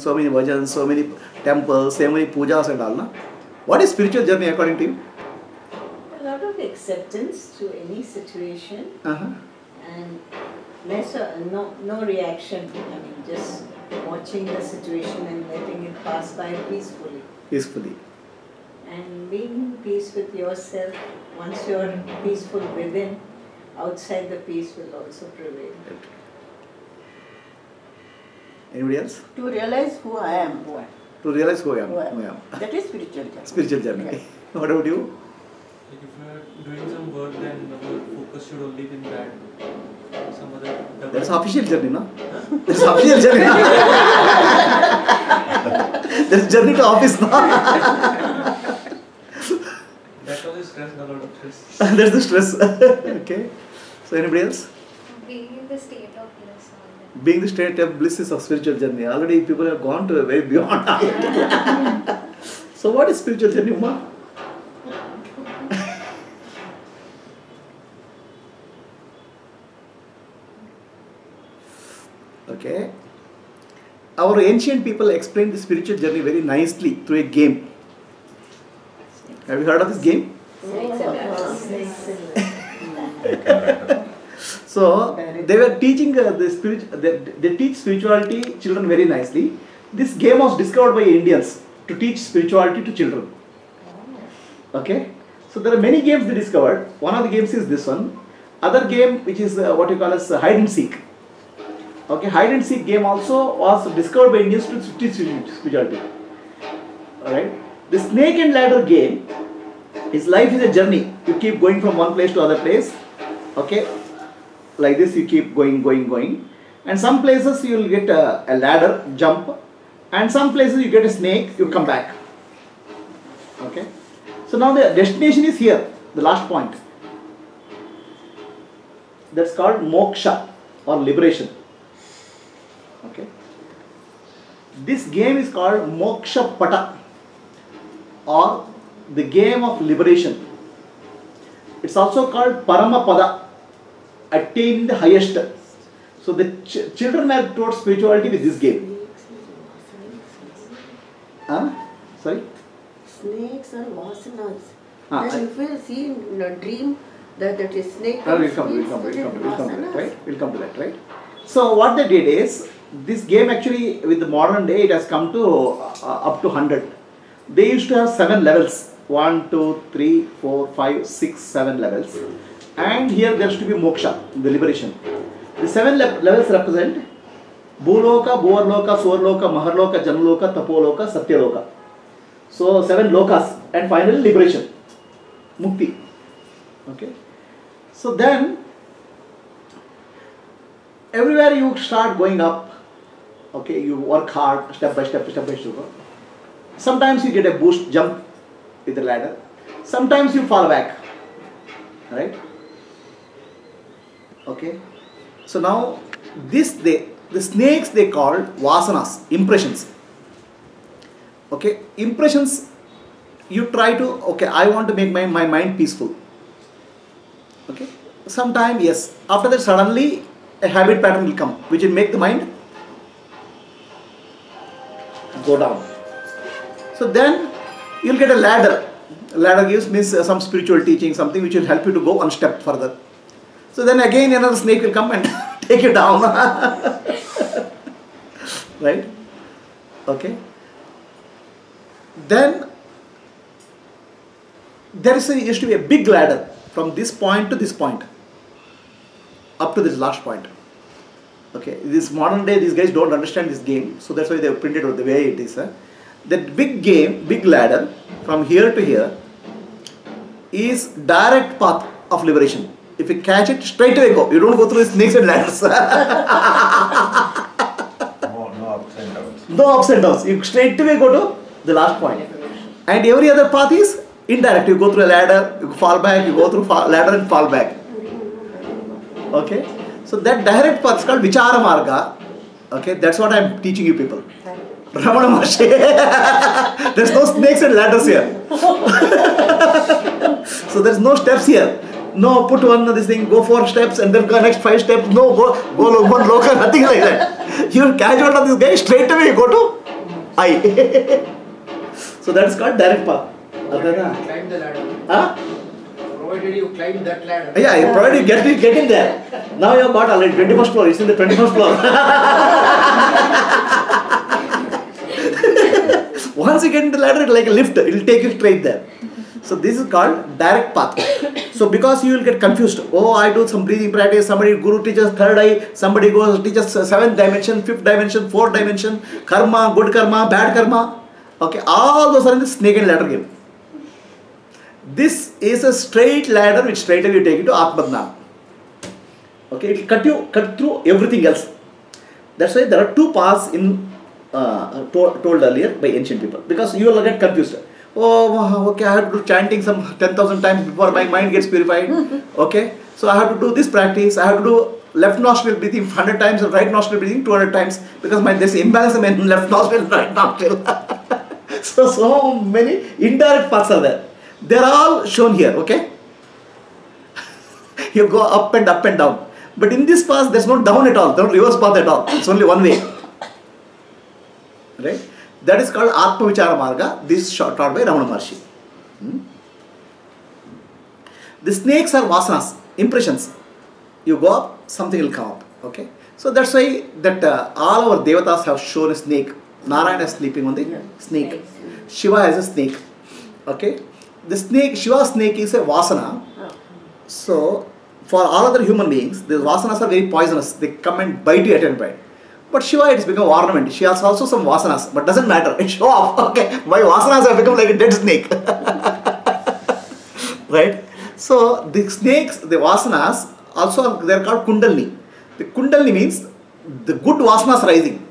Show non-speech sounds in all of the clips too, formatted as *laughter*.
so many bhajans, so many temples, so many pujas and all. No? What is spiritual journey according to you? A lot of acceptance to any situation Uh-huh. and less uh, no no reaction. I mean, just watching the situation and letting it pass by peacefully. Peacefully. And being in peace with yourself, once you're peaceful within, outside the peace will also prevail. Anybody else? To realize who I am. Who I To realize who I am. who I am. Who I am. am. That is spiritual journey. Spiritual journey. Yes. what about you? Like if you are doing some work, then our focus should only be in that. Some other. That's official journey, no? That's official journey. no? That's journey to office, no? That was stress, a lot of stress. That's the stress. okay. So anybody else? Being in the state Being the state of bliss is a spiritual journey. Already people have gone to a very beyond. so what is spiritual journey, Uma? okay. Our ancient people explained the spiritual journey very nicely through a game. Have you heard of this game? Snakes and ladders. So they were teaching uh, the spirit. They, they teach spirituality children very nicely. This game was discovered by Indians to teach spirituality to children. Okay. So there are many games they discovered. One of the games is this one. Other game which is uh, what you call as uh, hide and seek. Okay, hide and seek game also was discovered by Indians to teach spirituality. Alright. The snake and ladder game is life is a journey. You keep going from one place to other place. Okay, like this you keep going going going. And some places you will get a, a ladder jump. And some places you get a snake you come back. Okay? So now the destination is here the last point. That's called moksha or liberation. Okay? This game is called moksha pata or the game of liberation. It's also called paramapada attain the highest. So the ch- children are taught spirituality with this game. Huh? Sorry? Snakes are vasanas. Ah, and I- if you see in a dream that that is snake, we'll come, we'll come, we'll come, we'll come to that, right? We'll come to that, right? So what they did is, this game actually, with the modern day, it has come to uh, up to 100. They used to have 7 levels. 1, 2, 3, 4, 5, 6, 7 levels. And here there to be moksha, the liberation. The 7 le- levels represent Bhuloka, Bhuvarloka, Swarloka, Maharloka, Janloka, Tapoloka, Satyaloka. So 7 lokas and finally liberation. Mukti. Okay. So then, everywhere you start going up, okay, you work hard, step by step, step by step. Sometimes you get a boost jump with the ladder. Sometimes you fall back, right? Okay. So now, this they the snakes they called vasanas, impressions. Okay, impressions. You try to okay. I want to make my, my mind peaceful okay sometime yes after that suddenly a habit pattern will come which will make the mind go down so then you'll get a ladder ladder gives means uh, some spiritual teaching something which will help you to go one step further so then again another snake will come and *laughs* take you down. *laughs* Right? Okay. Then there is a, used to be a big ladder from this point to this point up to this last point. Okay this modern day these guys don't understand this game so that's why they have printed out the way it is huh? that big game big ladder from here to here is direct path of liberation if you catch it straight away go. You don't go through the snakes and ladders *laughs* No, no ups and downs. no ups and downs. You straight away go to the last point. point and every other path is indirect. You go through a ladder you fall back you go through fall, ladder and fall back. Okay? So that direct path is called vichara marga. Okay? That's what i'm teaching you people. Ramana maharshi. *laughs* There's no snakes and ladders here. *laughs* So there's no steps here no, put one this thing, go four steps and then go next five steps. No, go go one local, nothing like that. You're casual of this guy, straight away you go to I. *laughs* so that's called direct path. Climb the ladder. Huh? Provided you climb that ladder. Yeah, you provided you get, get in there. Now you have got already 21st floor, it's in the 21st floor. *laughs* Once you get in the ladder, it's like a lift, it will take you straight there. So this is called direct path. So because you will get confused. Oh, I do some breathing practice. Somebody guru teaches third eye. Somebody goes teaches seventh dimension, fifth dimension, fourth dimension. Karma, good karma, bad karma. Okay, all those are in the snake and ladder game. This is a straight ladder which straight away you take it to Atmadna. Okay, it will cut you cut through everything else. That's why there are two paths in uh, to- told earlier by ancient people because you will get confused. Oh, okay, I have to do chanting some 10,000 times before my mind gets purified. *laughs* Okay, so I have to do this practice. I have to do left nostril breathing 100 times and right nostril breathing 200 times because my there's imbalance in left nostril and right nostril. *laughs* so, so many indirect paths are there. They're all shown here, okay? *laughs* you go up and up and down. But in this path, there's no down at all, no reverse path at all. It's only one way. Right? That is called Atma Vichara Marga. This is short- taught by Ramana Maharshi. Hmm? The snakes are vasanas, impressions. You go up, something will come up. Okay? So that's why that uh, all our devatas have shown a snake. Narayana is sleeping on the snake. Shiva has a snake. Okay? The snake, Shiva's snake is a vasana. So, for all other human beings, the vasanas are very poisonous. They come and bite you at any point. But Shiva, it has become ornament. She has also some vasanas, but doesn't matter. It show off. *laughs* Okay, my vasanas have become like a dead snake. *laughs* right? So the snakes, the vasanas, also they are called kundalini. The kundalini means the good vasanas rising,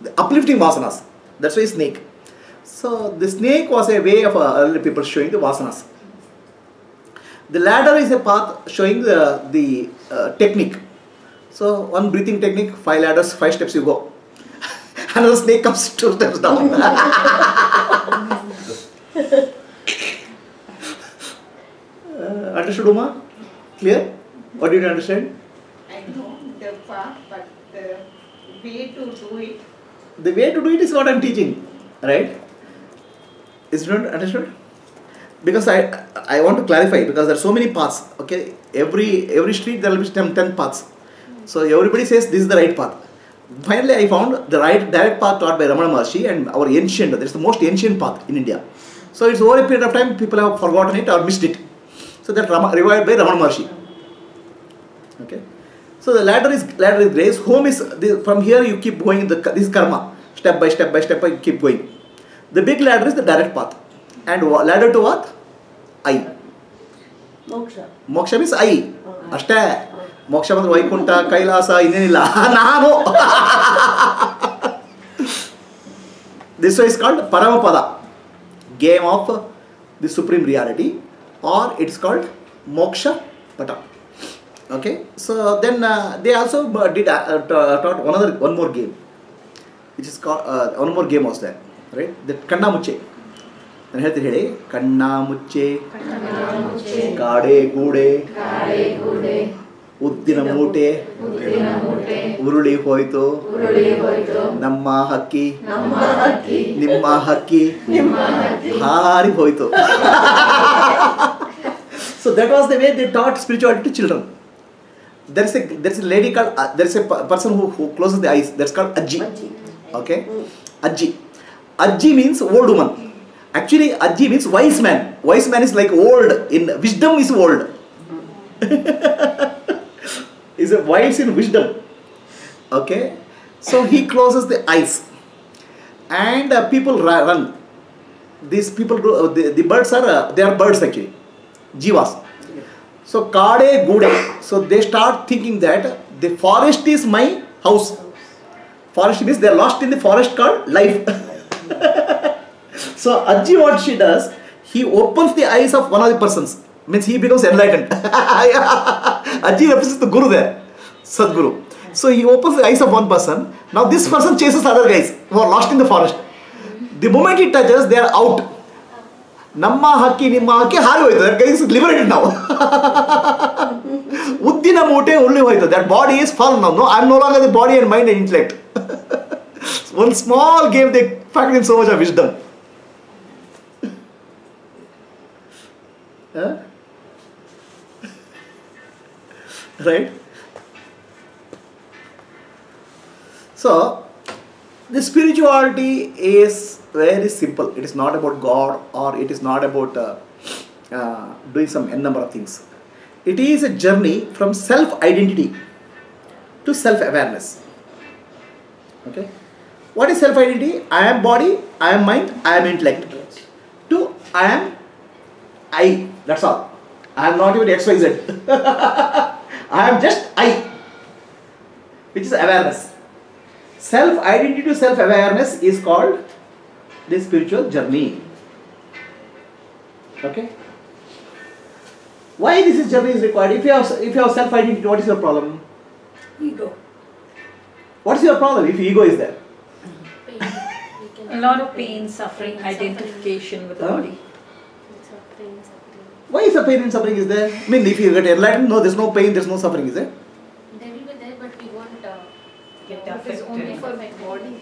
the uplifting vasanas. That's why snake. So the snake was a way of uh, early people showing the vasanas. The ladder is a path showing the, the uh, technique. So one breathing technique, five ladders, five steps you go. *laughs* Another snake comes two steps down. *laughs* uh, understood, Uma? Clear? What did you understand? I know the path, but the way to do it. The way to do it is what I'm teaching, right? Is it not understood? Because I I want to clarify because there are so many paths. Okay, every every street there will be 10, 10 paths. So everybody says this is the right path. Finally, I found the right direct path taught by Ramana Maharshi and our ancient, that's the most ancient path in India. So it's over a period of time, people have forgotten it or missed it. So that Rama, revived by Ramana Maharshi. Okay. So the ladder is ladder is grace. Home is the, from here you keep going. The, this karma. Step by step by step, by, keep going. The big ladder is the direct path, and ladder to what? I. Moksha. Moksha means I. Oh. Ashta. ಮೋಕ್ಷ ಬಂದ್ರೆ ವೈಕುಂಠ ಕೈಲಾಸ ಇನ್ನೇನಿಲ್ಲ ನಾನು this is called Paramapada game of the supreme reality or it's called Moksha Pata okay so then they also did taught one other one more game it is ಕಾ one more game was that right that ಕಣ್ಣ ಮುಚ್ಚೆ ನಾನು ಹೇಳ್ತೀನಿ ಹೇಳಿ ಕಣ್ಣ ಮುಚ್ಚೆ ಕಾಡೆ ಗೂಡೆ ಉದ್ದಿನ ಮೂಟೆ ಉರುಳಿ ಹೋಯ್ತು ನಮ್ಮ ಹಕ್ಕಿ ನಿಮ್ಮ ಹಕ್ಕಿ ಹಾರಿ ಹೋಯ್ತು so that was the way they taught spirituality to children there is a there is a lady called uh, there is a p- person who, who closes the eyes that's called ajji ಅಜ್ಜಿ okay ajji ajji means old woman actually ajji means wise man wise man is like old in wisdom is old is a wise in wisdom. Okay? So he closes the eyes. And uh, people run. These people uh, the, the birds are uh, they are birds actually. Jivas. So kade gude. So they start thinking that the forest is my house. Forest means they are lost in the forest called life. *laughs* So Ajji what she does he opens the eyes of one of the persons. Means he becomes enlightened *laughs* Ajji represents the guru there Sadguru so he opens the eyes of one person now this person chases other guys who are lost in the forest the moment he touches they are out ನಮ್ಮ ಹಕ್ಕಿ ನಿಮ್ಮ ಹಕ್ಕಿ ಹಾರಿ ಹೋಯ್ತು that guys liberated ನಾವು ಉದ್ದಿನ ಮೂಟೆ ಉಳ್ಳಿ ಹೋಯ್ತು ದಟ್ ಬಾಡಿ ಈಸ್ ಫಾಲ್ ನಾವು I am no longer the body and mind and intellect one small game they packed in so much of wisdom. right? So, the spirituality is very simple. It is not about God or it is not about uh, uh, doing some n number of things. It is a journey from self identity to self awareness. Okay? What is self identity? I am body, I am mind, I am intellect. To I am I. That's all. I am not even XYZ. *laughs* I am just I, which is awareness. Self identity to self awareness is called the spiritual journey. Okay? Why this is journey is required? If you have if you have self identity, what is your problem? Ego. What's your problem if ego is there? Pain. *laughs* A lot of pain, suffering, suffering. identification with the Huh? body. Suffering, suffering. Why is the pain and suffering is there? I mean, if you get enlightened, no, there's no pain, there's no suffering, is there? They will be there, but we won't uh, Get know, It is only for my body.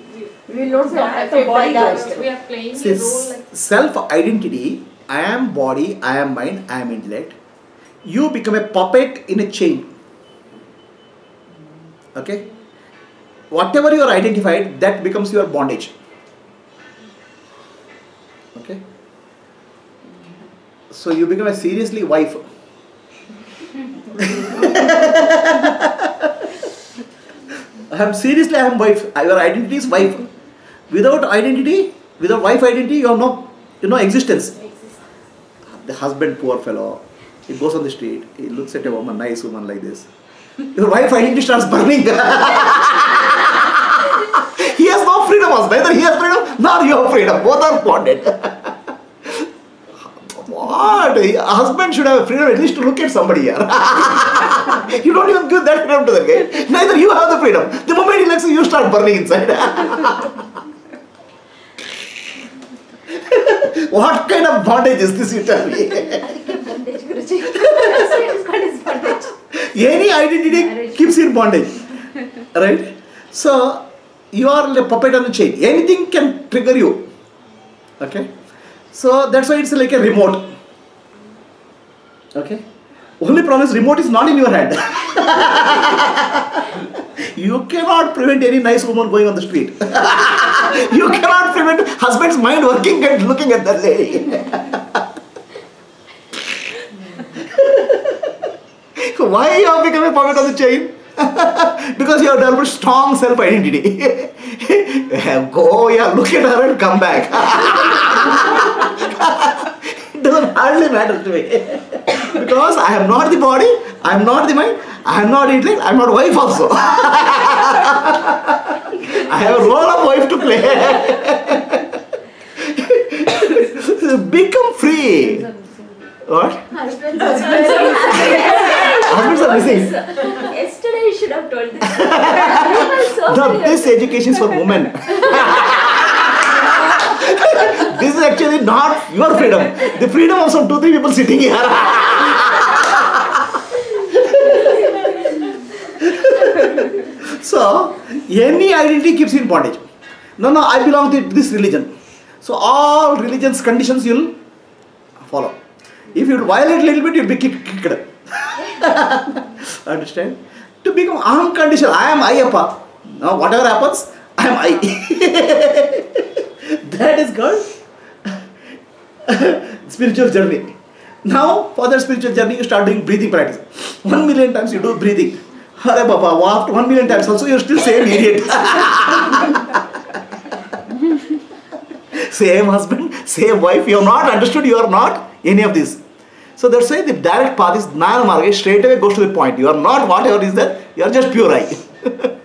We will not be Not affected by body that. We are playing a role like self identity, I am body, I am mind, I am intellect, you become a puppet in a chain. Okay? Whatever you are identified, that becomes your bondage. Okay? So you become a seriously wife. *laughs* I am seriously I am wife. Your identity is wife. Without identity, without wife identity, you have no you know existence. The husband, poor fellow, he goes on the street, he looks at a woman, nice woman like this. Your wife identity starts burning. *laughs* he has no freedom, neither he has freedom nor you have freedom. Both are bonded. *laughs* what? A husband should have freedom at least to look at somebody here. *laughs* you don't even give that freedom to the guy. Neither you have the freedom. The moment he looks you, you start burning inside. *laughs* what kind of bondage is this, you tell me? Any identity keeps you in bondage. Right? So, you are a puppet on a chain. Anything can trigger you. Okay? So, that's why it's like a remote. Okay? Only problem is remote is not in your hand. *laughs* you cannot prevent any nice woman going on the street. *laughs* you cannot prevent husband's mind working and looking at that lady. *laughs* Why you have become a puppet on the chain? because you have developed strong self-identity. Go, yeah, look at her and come back. it doesn't hardly matter to me. Because I am not the body, I am not the mind, I am not intellect, I am not wife also. *laughs* I have a role of wife to play. *laughs* Become free. What? Husbands Husbands are missing. Yesterday you should have told this. so No, this education is for women. *laughs* *laughs* this is actually not your freedom. The freedom of some two, three people sitting here. *laughs* so, any identity keeps you in bondage. No, no, I belong to this religion. So, all religions conditions you'll follow. If you violate a little bit, you'll be kicked. kicked. *laughs* Understand? To become unconditional, I am Ayappa. Now, whatever happens, I am I. *laughs* that is called *laughs* spiritual journey. Now, for that spiritual journey, you start doing breathing practice. One million times you do breathing. Hare Baba, after one million times also you're still same idiot. *laughs* same husband, same wife. You have not understood you are not any of this. So that's why the direct path is Jnana Marga, straight away goes to the point. You are not whatever is there, you are just pure I.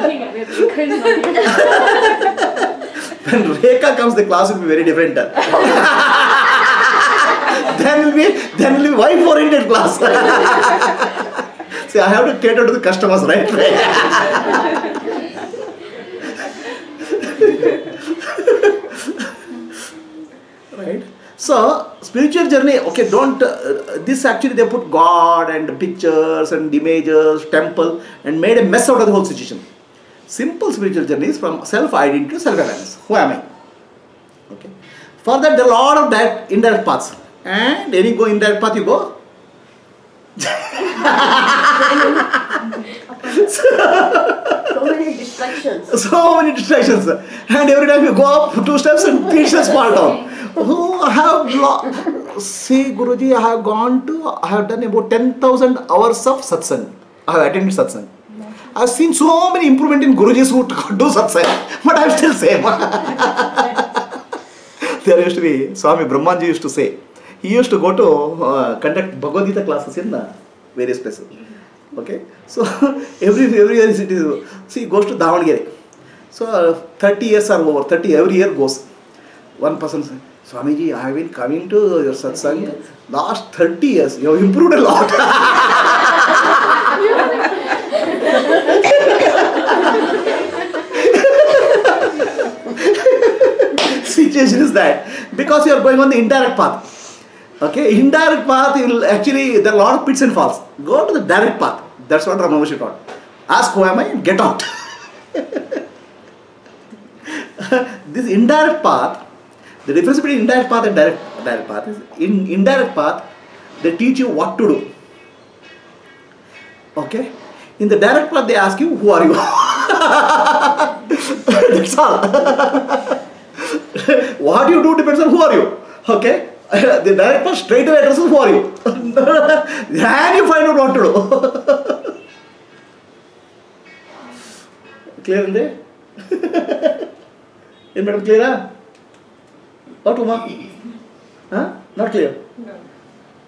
thinking of it because not when Rekha comes, the class will be very different. then *laughs* will be then will be wife oriented class. *laughs* See, I have to cater to the customers, right? *laughs* right. So spiritual journey, okay, don't uh, this actually they put God and pictures and images, temple, and made a mess out of the whole situation. Simple spiritual journey is from self-identity to self-awareness. Who am I? Okay. For that, there are a lot of that indirect paths. And any go indirect path, you go. So many distractions. *laughs* so many distractions and every time you go up two steps and three steps fall down oh i have lo- see guruji i have gone to i have done about 10000 hours of satsang i have attended satsang i've seen so many improvement in gurujis who do satsang but i'm still same there used to be swami brahmanji used to say he used to go to uh, conduct bhagavad gita classes in uh, various places okay so every every year it is see goes to davangere so uh, 30 years are over 30 every year goes one person swamiji i have been coming to your satsang last 30 years you have improved a lot situation is that because you are going on the indirect path Okay, indirect path, you will actually, there are a lot of pits and falls. Go to the direct path. That's what Ramana taught. Ask who am I and get out. *laughs* this indirect path, the difference between indirect path and direct, direct path is in indirect path, they teach you what to do. Okay? In the direct path, they ask you, who are you? *laughs* That's all. *laughs* what you do depends on who are you. Okay? *laughs* the direct path straight away addresses who are you. then you find out what to do. clear in there? In clear? Huh? What Uma? Huh? Not clear?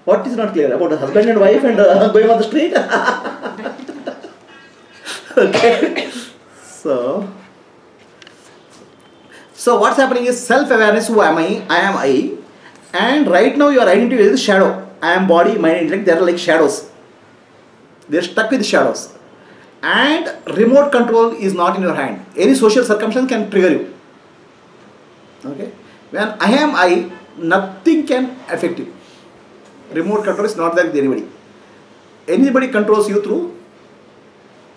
What is not clear? About the husband and wife and uh, *laughs* going on the street? *laughs* okay. So, so what's happening is self-awareness. Who am I? I am I. And right now your identity is shadow. I am body, mind, intellect. They are like shadows. They are stuck with shadows. And remote control is not in your hand. Any social circumstance can trigger you. Okay. When I am I, nothing can affect you. Remote control is not there with anybody. Anybody controls you through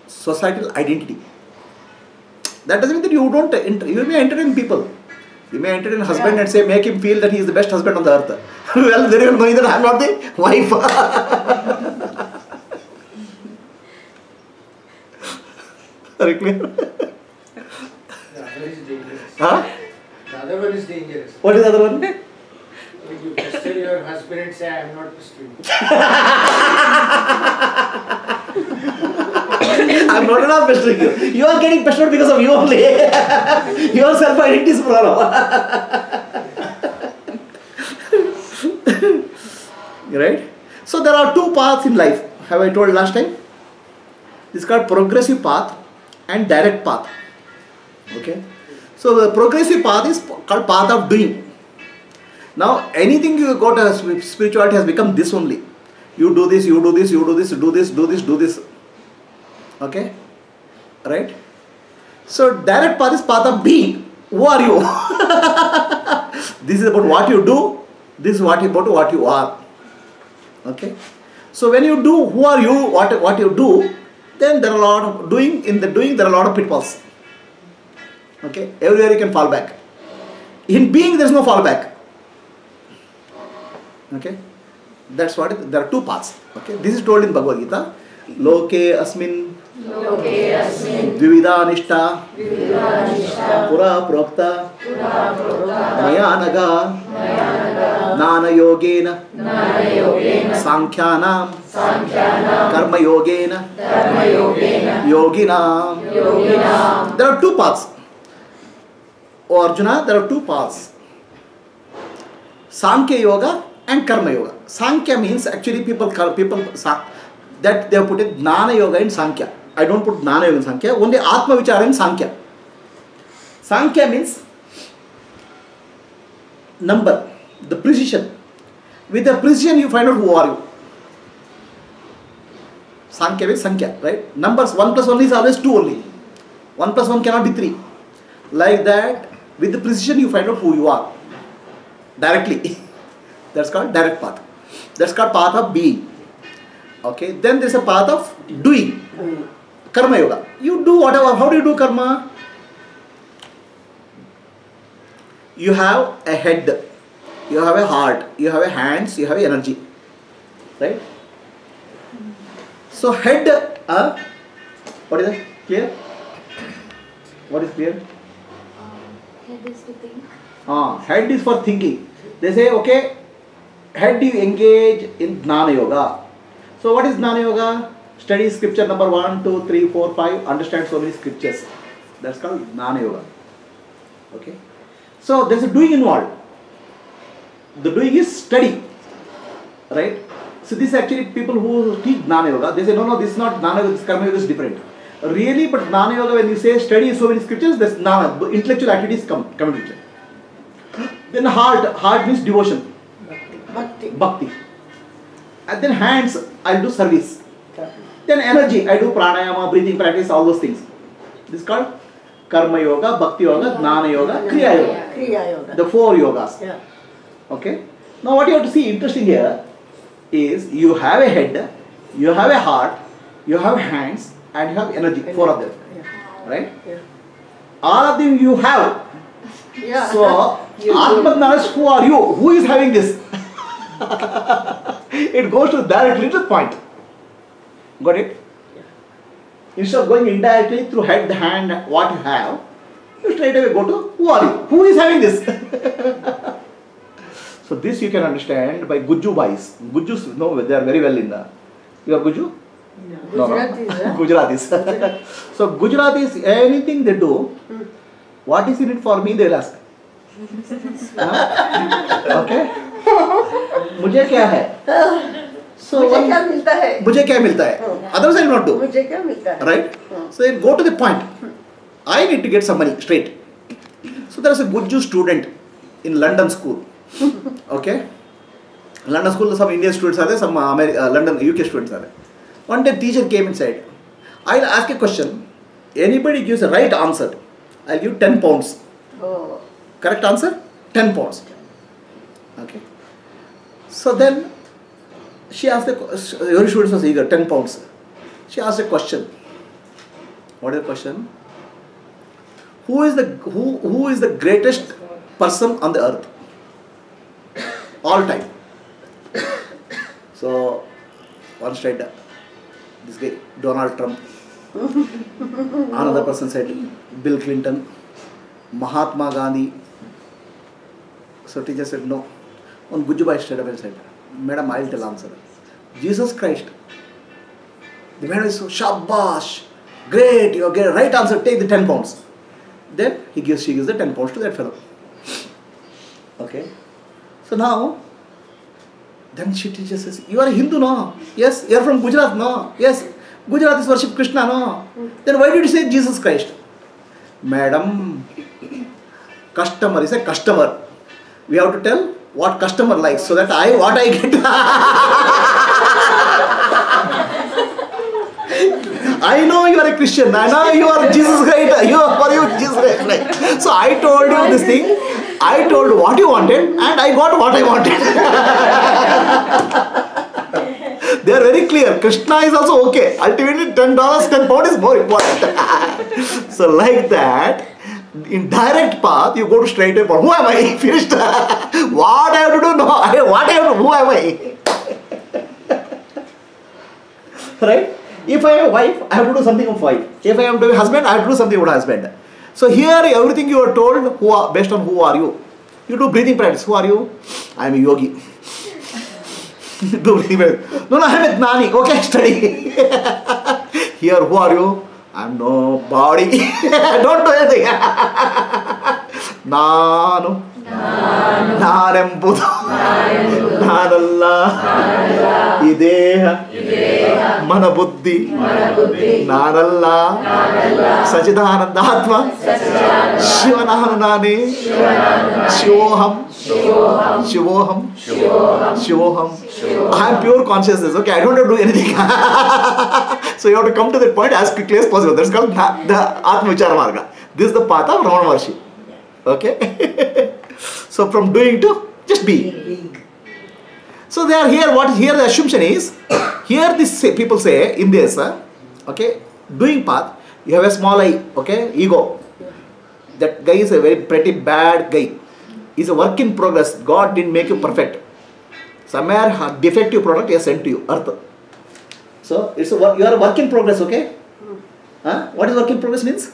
societal identity. That doesn't mean that you don't enter, you may entertain people. You may entertain a husband and say, make him feel that he is the best husband on the earth. *laughs* well, very well knowing that I am not the wife. *laughs* Very clear? The other is dangerous. Huh? The other one is dangerous. What is the other one? *laughs* When you pester your husband and say, I am not pestering. *laughs* I am not enough pestering you. You are getting pestered because of you only. *laughs* Your self identity is problem. right? So there are two paths in life. Have I told last time? This is called progressive path and direct path. Okay. So the progressive path is called path of doing. Now anything you got as spirituality has become this only. You do this, you do this, you do this, do this, do this, do this. Okay? Right? So direct path is path of being. Who are you? *laughs* this is about what you do. This is what about what you are. Okay? So when you do who are you, what what you do, then there are a lot of doing in the doing there are a lot of pitfalls. Okay? Everywhere you can fall back. In being there is no fallback. Okay? That's what it, there are two paths. Okay? This is told in Bhagavad Gita. Loke asmin द्विविधा निष्ठा पुरा प्रोक्ता मया नग ज्ञानयोगेन सांख्यानां कर्मयोगेन योगिनां there are two paths Arjun there are two part Sankhya yoga and karma yoga Sankhya mean actually people people that they put it gyan yoga in Sankhya E don't put ज्ञान योग इन Sankhya only atma vichar in Sankhya Sankhya mean number the precision with the precision you find who are you Sankhya with sankhya right number one plus one is always two only one plus one cannot be three like that with the precision, you find out who you are directly. *laughs* That's called direct path. That's called path of being. Okay. Then there's a path of doing. Karma yoga. You do whatever. How do you do karma? You have a head. You have a heart. You have a hands. You have energy. Right. So head. Uh, what is it? Clear? What is clear? Head is to think. Ah, head is for thinking. They say, okay, head you engage in Jnana Yoga. So what is Jnana Yoga? Study scripture number 1, 2, 3, 4, 5, understand so many scriptures. That's called Jnana Yoga. Okay. So there's a doing involved. The doing is study. Right? So this is actually people who teach Jnana Yoga, they say, no, no, this is not Jnana Yoga, this Karma Yoga is different. Really, but Jnana Yoga, when you say study so many scriptures, there's Jnana, intellectual activities come, come into it. Then heart, heart means devotion, Bhakti. bhakti. And then hands, I'll do service. Then energy, I do pranayama, breathing practice, all those things. This is called Karma Yoga, Bhakti Yoga, Jnana Yoga, Kriya Yoga. Kriya Yoga. The four yogas. Yeah. Okay. Now what you have to see interesting here is you have a head, you have a heart, you have hands, and you have energy. Four of them, Yeah. right? Yeah. All of them you have. Yeah. So *laughs* You *laughs* Atman who are you? Who is having this? *laughs* it goes to to the point. Got it? Instead of going indirectly through head, the hand, what you have, you straight away go to who are you? Who is having this? so this you can understand by Guju Bais. Gujus, no, they are very well in the. You are Guju? no, no. Gujaratis. *laughs* Yeah? so Gujaratis, anything they do, hmm. what is it for me? They'll ask. *laughs* okay. मुझे क्या है? So, मुझे क्या मिलता है? मुझे क्या मिलता है? अदरवाइज़ आई नॉट डू मुझे क्या मिलता है? Right so go to the point I need to get some money straight so there is a good student in London school okay London school some Indian students are there some London UK students आते हैं one day teacher came inside. I'll ask a question. Anybody gives a right answer i'll give 10 pounds. Oh. correct answer? 10 pounds. Okay. So then she asked the every student was eager 10 pounds. She asked a question. What is the question? Who is the who, who is the greatest person on the earth? All time. *coughs* So one said this guy donald trump another person said bill clinton mahatma gandhi so teacher said no on gujubai straight up and said madam i'll tell answer jesus christ the man is so shabash great you get right answer take the 10 pounds then he gives she gives the 10 pounds to that fellow okay so now then she teacher says you are a hindu no yes you are from gujarat no yes gujarat is worship krishna no then why did you say jesus christ madam customer is a customer we have to tell what customer likes so that i what i get I know you are a Christian. I know you are Jesus Christ. You are for you Jesus Christ. So I told you this thing. I told what you wanted, and I got what I wanted. *laughs* they are very clear. Krishna is also okay. Ultimately, ten dollars, ten pound is more important. *laughs* so like that, in direct path, you go to straight away. Who am I? *laughs* Finished. what I have to do? No. I, what I have to? Who am I? right? If I have a wife, I have to do something of wife. If I am to be husband, I have to do something with husband. So here, everything you are told, who are, based on who are you. You do breathing practice. Who are you? I am a yogi. *laughs* do breathing practice. No, no, I am a gnani. Okay, *laughs* study. here, who are you? I am nobody. *laughs* Don't do anything. ನಾನು ನಾನೆಂಬುದು ನಾನಲ್ಲ ಈ ದೇಹ ಮನ ಬುದ್ಧಿ ನಾನಲ್ಲ ಸಚಿದಾನಂದಾತ್ಮ ಶಿವ ನಾನು ನಾನೇ ಶಿವೋಹಂ ಶಿವೋಹಂ ಶಿವೋಹಂ I am pure consciousness, okay? I don't have to do anything. so you have to come to that point as quickly as possible. That's called the, the Atma Vichara Marga. This is the path of Ramana Maharshi. Okay? so from doing to just be. Being. So they are here. What here the assumption is, here this people say in this, okay, doing path, you have a small I, okay, ego. That guy is a very pretty bad guy. He's a work in progress. God didn't make you perfect. Somewhere a defective product is sent to you, earth. So it's a work, you are a work in progress, okay? Hmm. Huh? What is work in progress means?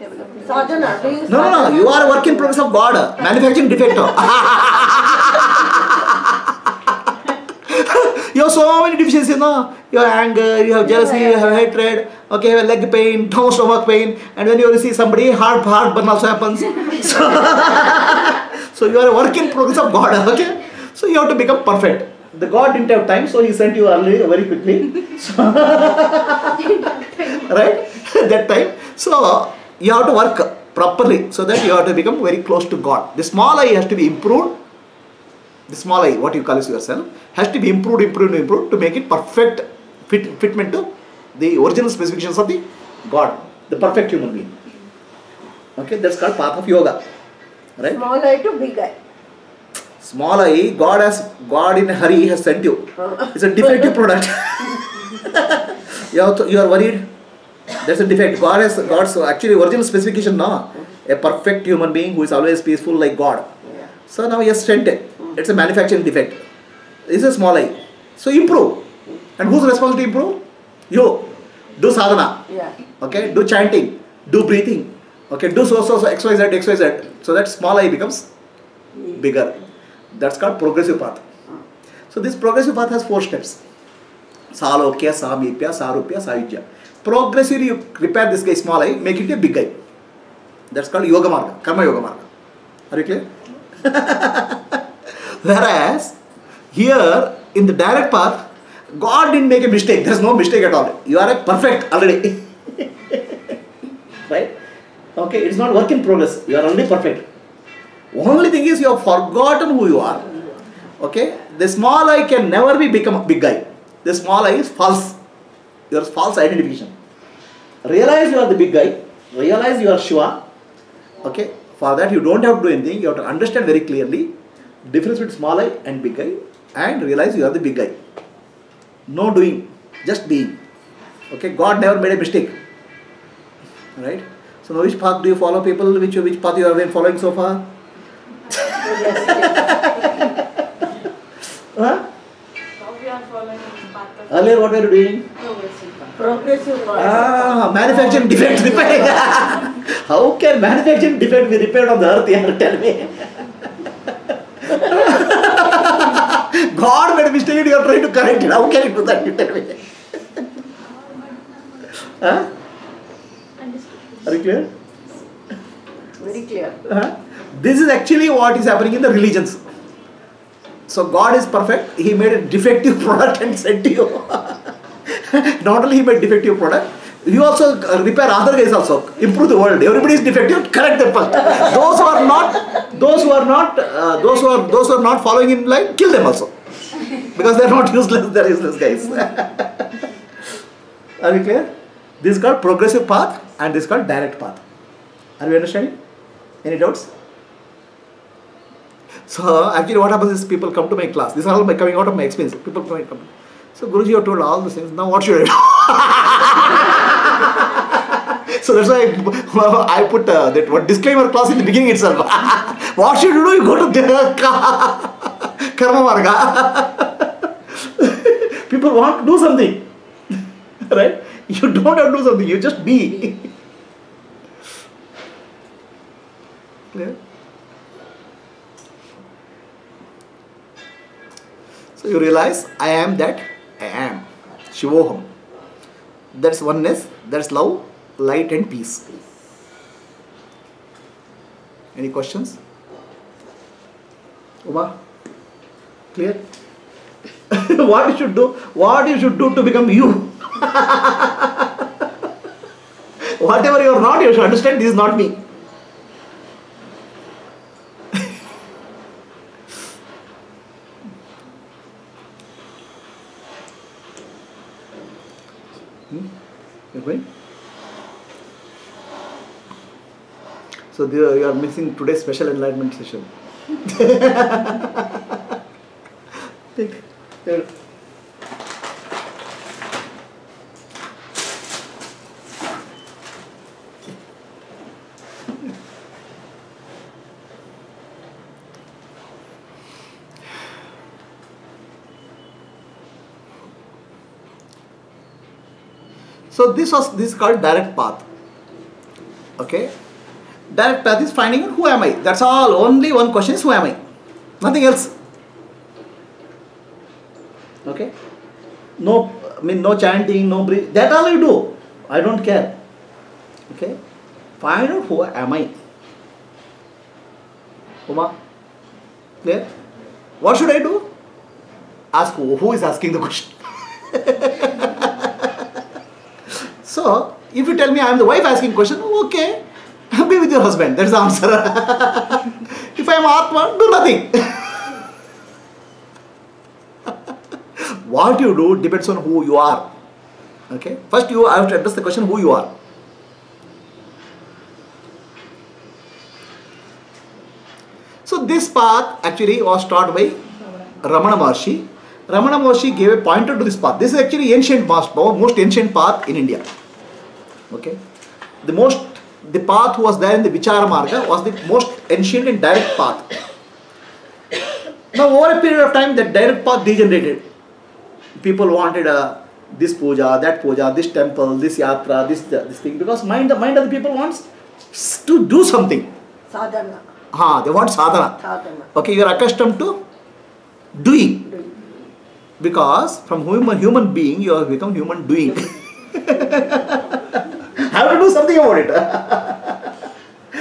Sadhana, do you No, no, no. You are a work in progress of God. Manufacturing defect. *laughs* you have so many deficiencies, no? You have anger, you have jealousy, you have hatred, okay, you have leg pain, *laughs* no stomach pain, and when you see somebody, heart, heart burn also happens. *laughs* So, so you are a work in progress of God, okay? So you have to become perfect. The God didn't have time, so He sent you early, very quickly. So, right? that time. So you have to work properly so that you have to become very close to God. The small I has to be improved. The small I, what you call as yourself, has to be improved, improved, improved to make it perfect fit, fitment to the original specifications of the God, the perfect human being. Okay, that's called path of yoga. Right? Small I to big I. Small I, God has God in a hurry has sent you. Oh. It's a defective product. *laughs* *laughs* you, to, you are worried. That's a defect. God has God's actually original specification now. A perfect human being who is always peaceful like God. So now he has sent it. It's a manufacturing defect. It's a small I. So improve. And who's responsible to improve? You. Do sadhana. Yeah. Okay. Do chanting. Do breathing. Okay. Do so so so X Y Z X Y Z. So that small I becomes bigger. That's called progressive path. So this progressive path has four steps. Salokya, Samipya, Sarupya, Sayujya. Progressively you repair this guy small I, make it a big I. That's called Yoga Marga, Karma Yoga Marga. Are you clear? *laughs* Whereas here in the direct path, God didn't make a mistake. There's no mistake at all. You are a perfect already. *laughs* right? Okay, it's not work in progress. You are only perfect. Only thing is you have forgotten who you are. Okay? The small I can never be become a big I. The small I is false. Your false identification. Realize you are the big guy. Realize you are Shiva. Okay? For that you don't have to do anything. You have to understand very clearly difference between small I and big I and realize you are the big guy. No doing, just being. Okay? God never made a mistake. Right? So now which path do you follow people? Which which path you have been following so far? *laughs* Huh? Now we are following the path of Earlier what were you doing? progressive path. Progressive path. Ah, manufacturing defect *laughs* repaired. How can manufacturing defect be repaired on the earth? Yeah, tell me. God made a mistake and you are trying to correct it. How can you do that? You tell me. huh? Are you clear? Very clear. Huh? This is actually what is happening in the religions. So God is perfect. He made a defective *laughs* product and sent you. *laughs* Not only he made defective product, you also uh, repair other guys also. Improve the world. Everybody is defective. Correct them first. Those who are not, those who are not, uh, those who are those who are not following in line, kill them also. Because they are not *laughs* useless. They are useless guys. are we clear? This is called progressive path and this is called direct path. Are we understanding? Any doubts? So actually what happens is people come to my class. This is all my coming out of my experience. People come, come. So Guruji, you told all these things. Now what should I do? *laughs* so that's why I, *laughs* I put uh, that what disclaimer clause in the beginning itself. *laughs* what should you do? You go to the karma marga. people want to do something, right? You don't have to do something. You just be. Clear? So you realize I am that I am. Shivoham. That's oneness, that's love, light and peace. Any questions? Uma? Clear? *laughs* what you should do? What you should do to become you? *laughs* Whatever you are not, you should understand this is not me. You're? So you are missing today's special enlightenment session. *laughs* Take. So this was this is called direct path. Okay. Direct path is finding who am I. That's all. Only one question is who am I. Nothing else. Okay. No, I mean no chanting, no breathing. That all you do. I don't care. Okay. Find out who am I. Uma. Clear? What should I do? Ask who, who is asking the question. *laughs* so, if you tell me I am the wife asking question, okay, *laughs* be with your husband. That's the answer. *laughs* if I am Atma, do nothing. *laughs* what you do depends on who you are. Okay. First, you have to address the question who you are. So this path actually was taught by Ramana Maharshi. Ramana Maharshi gave a pointer to this path. This is actually ancient path, most ancient path in India. Okay. The most, the path was there in the Vichara Marga was the most ancient and direct path. Now over a period of time that direct path degenerated. People wanted a, this puja, that puja, this temple, this yatra, this uh, this thing because mind the mind of the people wants to do something. Sadhana. Ha, they want sadhana. Sadhana. Okay, you are accustomed to doing because from human human being you have become human doing. *laughs* have to do something about it.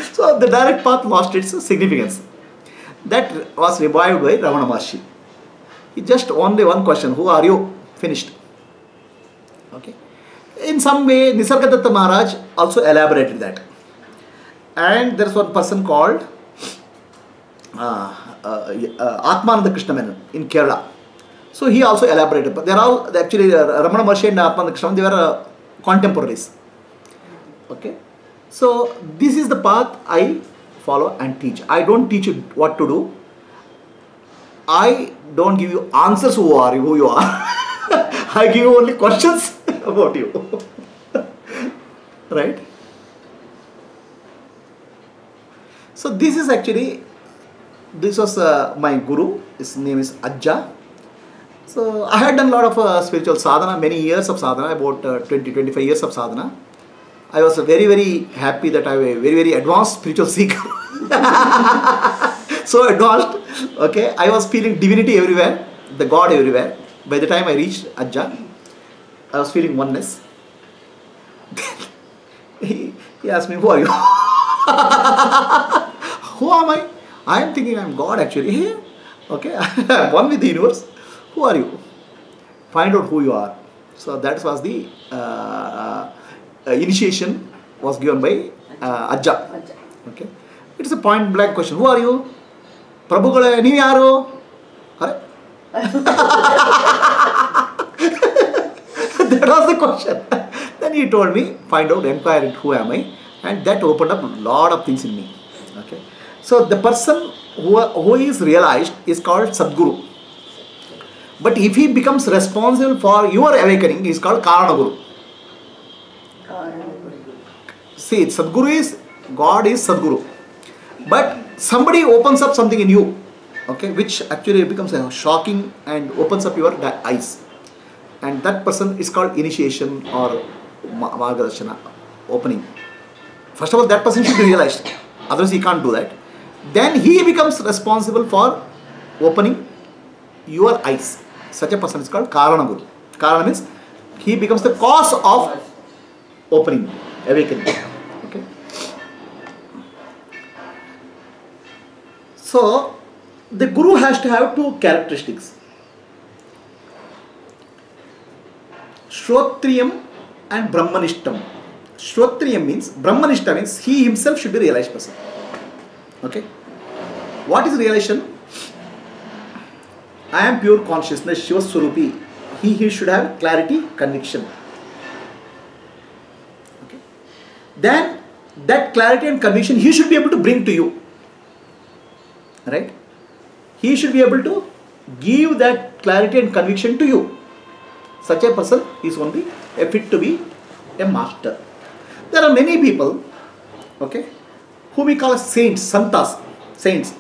*laughs* so the direct path lost its significance. That was revived by Ramana Maharshi. He just only one question: Who are you? Finished. Okay. In some way, Nisargadatta Maharaj also elaborated that. And there is one person called uh, uh, uh, Atmananda Krishna Menon in Kerala. So he also elaborated. But they are all actually uh, Ramana Maharshi and Atmananda Krishna, they were uh, contemporaries. Okay. So this is the path I follow and teach. I don't teach you what to do. I don't give you answers who are you, who you are. *laughs* I give you only questions *laughs* about you. *laughs* right? So this is actually this was uh, my guru. His name is Ajja. So I had done a lot of uh, spiritual sadhana, many years of sadhana, about uh, 20, 25 years of sadhana. I was very, very happy that I was a very, very advanced spiritual seeker. *laughs* so advanced, okay. I was feeling divinity everywhere, the God everywhere. By the time I reached Ajja, I was feeling oneness. *laughs* he, he asked me, Who are you? *laughs* Who am I? I am thinking I am God actually. Okay, I am one with the universe. Who are you? Find out who you are. So that was the uh, initiation was given by uh, Ajja. Ajja. Okay, it is a point blank question. Who are you? ಪ್ರಭುಗಳೇ ನೀವು ಯಾರು *laughs* ಅರೆ that was the question. *laughs* then he told me, find out, inquire into who am I, and that opened up a lot of things in me. Okay, so the person who, who is realized is called Sadguru. But if he becomes responsible for your awakening, he is called Karana Guru. See, Sadguru is God is Sadguru. But somebody opens up something in you, okay, which actually becomes a shocking and opens up your eyes. And that person is called initiation or ma- margadarshana, opening. First of all, that person should be realized. Otherwise, he can't do that. Then he becomes responsible for opening your eyes. Such a person is called Karana Guru. Karana means he becomes the cause of opening, awakening. Okay. So, the guru has to have two characteristics. Shrotriyam and Brahmanishtam. Shrotriyam means, Brahmanishta means he himself should be realized person. Okay. What is realization? I am pure consciousness, Shiva Swarupi. He, he should have clarity, conviction. Okay. Then that clarity and conviction he should be able to bring to you. Right? He should be able to give that clarity and conviction to you. Such a person is only a fit to be a master. There are many people, okay, who we call saints, santas, saints.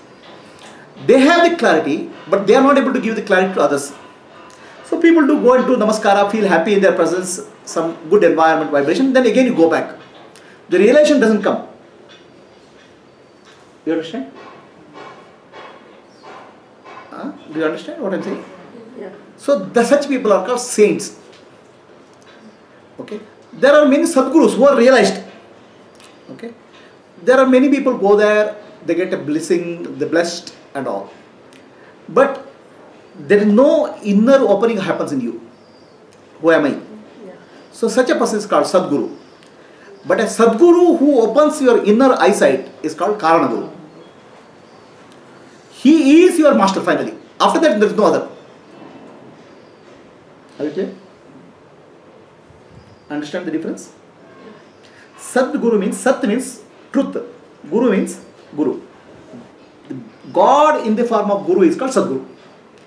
They have the clarity, but they are not able to give the clarity to others. So people do go do namaskara, feel happy in their presence, some good environment vibration, then again you go back. The realization doesn't come. You understand? Huh? Do you understand what I'm saying? Yeah. So the such people are called saints. Okay. There are many sadgurus who are realized. Okay. There are many people go there, they get a blessing, they blessed and all. But there is no inner opening happens in you. Who am I? Yeah. So such a person is called Sadguru. But a Sadguru who opens your inner eyesight is called Karanaguru. He is your master finally. After that, there is no other. Clear? Understand the difference? Sadguru means Sat means truth. Guru means Guru. God in the form of Guru is called Sadguru.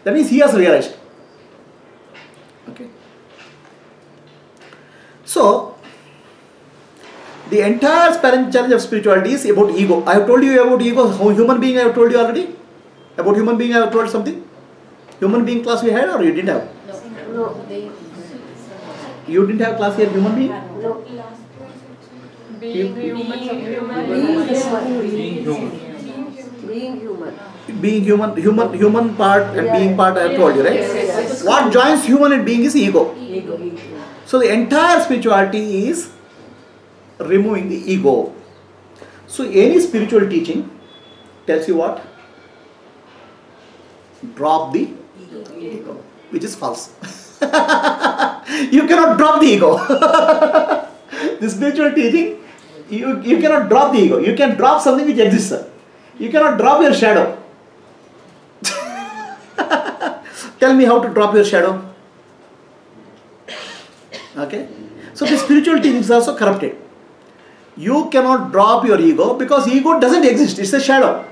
That means he has realized. Okay. So, the entire challenge challenge of spirituality is about ego. I have told you about ego. How human being I have told you already. About human being I have told something. Human being class we had or you didn't have? No. You didn't have class here human being? No. Being human, Being human. human. Being human. Being human. Being human, human, human part and Yeah. being part I have told you, right? Yes, yes, yes. What joins human and being is ego. Ego. So the entire spirituality is removing the ego. So any spiritual teaching tells you what? Drop the ego, which is false. *laughs* you cannot drop the ego. *laughs* the spiritual teaching, you, you cannot drop the ego. You can drop something which exists. You cannot drop your shadow. *laughs* Tell me how to drop your shadow. Okay? So the spiritual teachings are also corrupted. You cannot drop your ego because ego doesn't exist, it's a shadow.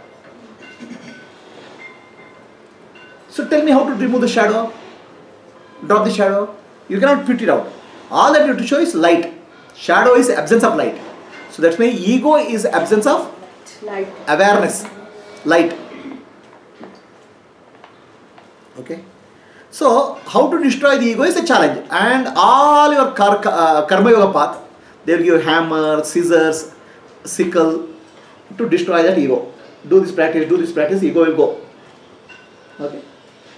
So tell me how to remove the shadow, drop the shadow. You cannot put it out. All that you have to show is light. Shadow is absence of light. So that's why ego is absence of Light. awareness, light. Okay. So, how to destroy the ego is a challenge, and all your kar- uh, karma yoga path, they will give hammer, scissors, sickle to destroy that ego. Do this practice, do this practice, ego will go. Okay.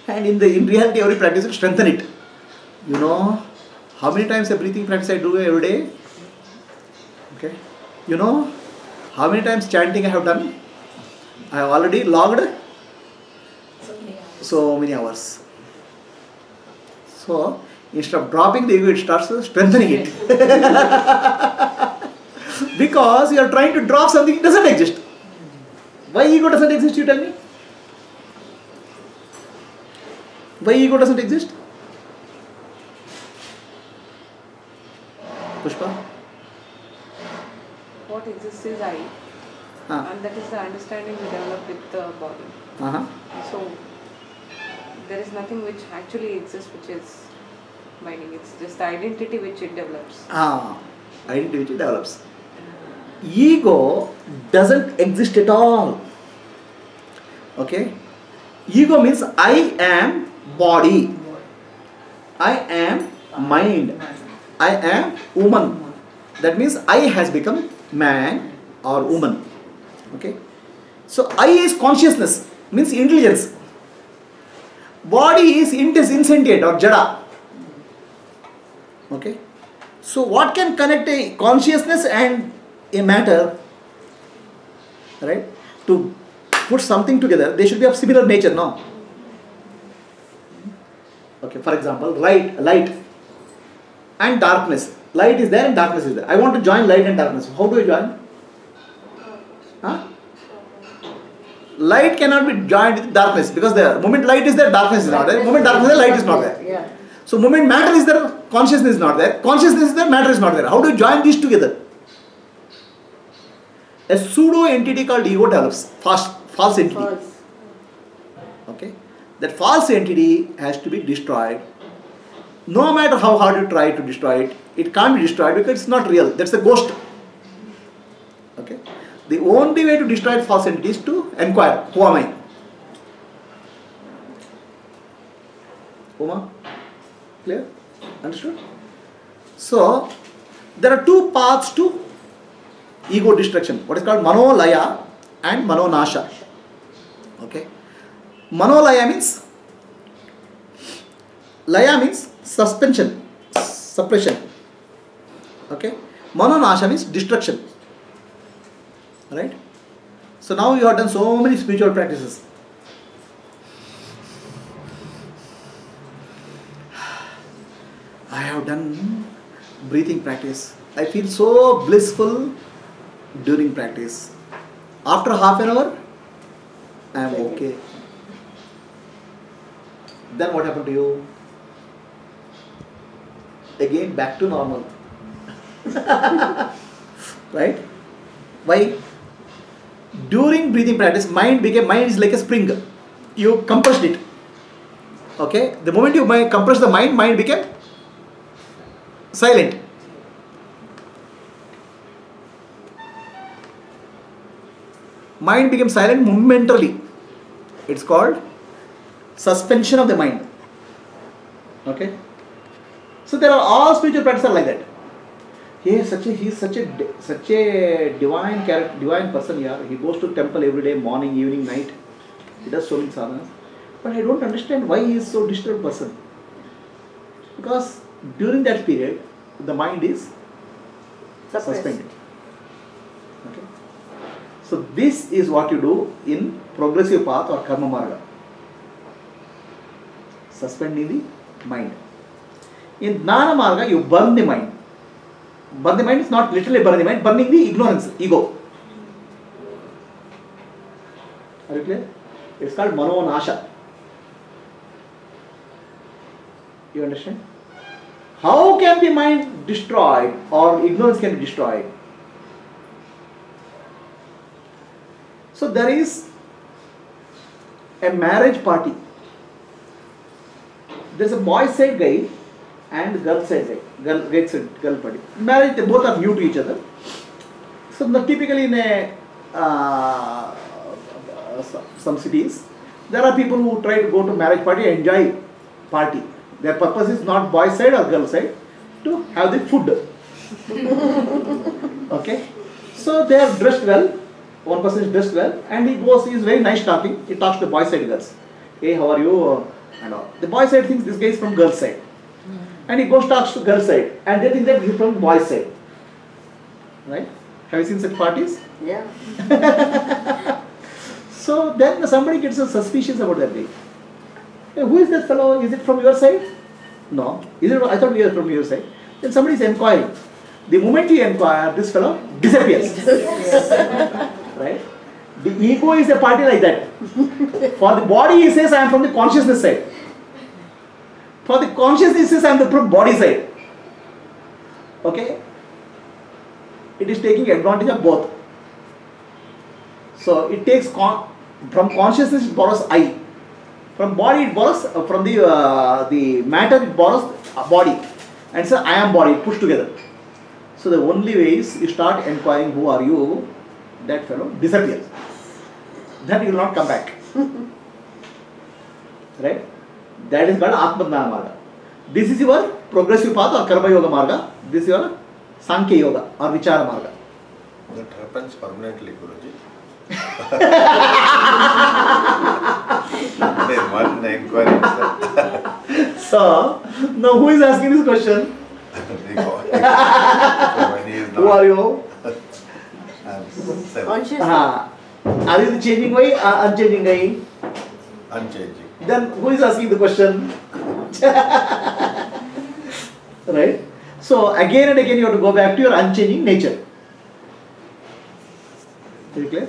And in the in reality, every practice will strengthen it. You know how many times a breathing practice I do every day? Okay. You know how many times chanting I have done? I have already logged so many hours. So instead of dropping the ego, it starts strengthening it. *laughs* because you are trying to drop something that doesn't exist. Why ego doesn't exist, you tell me? Why ego doesn't exist? Pushpa? What exists is I, Ah. and that is the understanding we develop with the body. Uh-huh. So there is nothing which actually exists which is binding. It's just the identity which it develops. Ah, identity develops. Ego doesn't exist at all. Okay? Ego means I am body. I am mind. I am woman. That means I has become man or woman. Okay? So I is consciousness, means intelligence. Body is int is insentient or jada. Okay? So what can connect a consciousness and a matter, right? To put something together, they should be of similar nature, no? Okay, for example, light, light and darkness. Light is there and darkness is there. I want to join light and darkness. How do I join? Huh? Light cannot be joined with darkness because the moment light is there, darkness is not there. Moment darkness is there, light is not there. Yeah. So moment matter is there, consciousness is not there. Consciousness is there, matter is not there. How do you join these together? A pseudo entity called ego develops, false, false entity. False. Okay. that false entity has to be destroyed. No matter how hard you try to destroy it, it can't be destroyed because it's not real. That's a ghost. Okay. The only way to destroy false entity is to inquire, who am I? Uma? Clear? Understood? So, there are two paths to ego destruction. What is called manolaya and manonasha. Okay. Manolaya means laya means suspension, suppression. Okay. Manonasha means destruction. Right? So now you have done so many spiritual practices. I have done breathing practice. I feel so blissful during practice. After half an hour, I am okay. Then what happened to you? Again back to normal. *laughs* right? Why? During breathing practice, mind became mind is like a spring. You compressed it. Okay? The moment you compress the mind, mind became silent. Mind became silent momentarily. It's called suspension of the mind. Okay? So there are all spiritual practices are like that. He is such a he is such a such a divine character, divine person here. He goes to temple every day, morning, evening, night. He does so many sadhanas. But I don't understand why he is so disturbed person. Because during that period, the mind is suspended. Okay. So this is what you do in progressive path or karma marga. Suspending the mind. In Jnana Marga, you burn the mind. Burn the mind is not literally burn the mind, burning the ignorance, ego. Are you clear? It's called Manonasha. You understand? How can the mind destroyed or ignorance can be destroyed? So there is a marriage party. There's a boy side guy and girl side guy, girl, girl side girl party. Marriage, they both are new to each other. So typically in a uh, some- cities, there are people who try to go to marriage party enjoy party. Their purpose is not boy side or girl side to have the food. *laughs* okay, so they are dressed well. One person is dressed well, and he goes. He is very nice talking. He talks to boy side girls. Hey, how are you? And all. The boy side thinks this guy is from girl side, hmm. and he goes talks to girl side, and they think that he's from boy side. Right? Have you seen such parties? Yeah. *laughs* So then somebody gets so suspicious about that guy. Hey, who is that fellow? Is it from your side? No. Is it? I thought we are from your side. Then somebody is inquiring. The moment you inquire, this fellow disappears. *laughs* right? The ego is a party like that. For the body, he says, I am from the consciousness side. For the consciousness, he says, I am the body side. Okay? It is taking advantage of both. So it takes con- from consciousness it borrows I. From body it borrows uh, from the uh, the matter it borrows body, and so I am body pushed together. So the only way is you start inquiring who are you, that fellow disappears. Then you will not come back. *laughs* right? That is called Atmadana Marga. This is your progressive path or Karma Yoga Marga. This is your Sankhya Yoga or Vichara Marga. That happens permanently, Guruji. *laughs* *laughs* Then one inquiry itself. So now who is asking this question? They go- when he is Who are you? I'm self, Conscious. Ah, are you the changing guy or unchanging guy? unchanging. Then who is asking the question? *laughs* right? So again and again you have to go back to your unchanging nature. Very clear?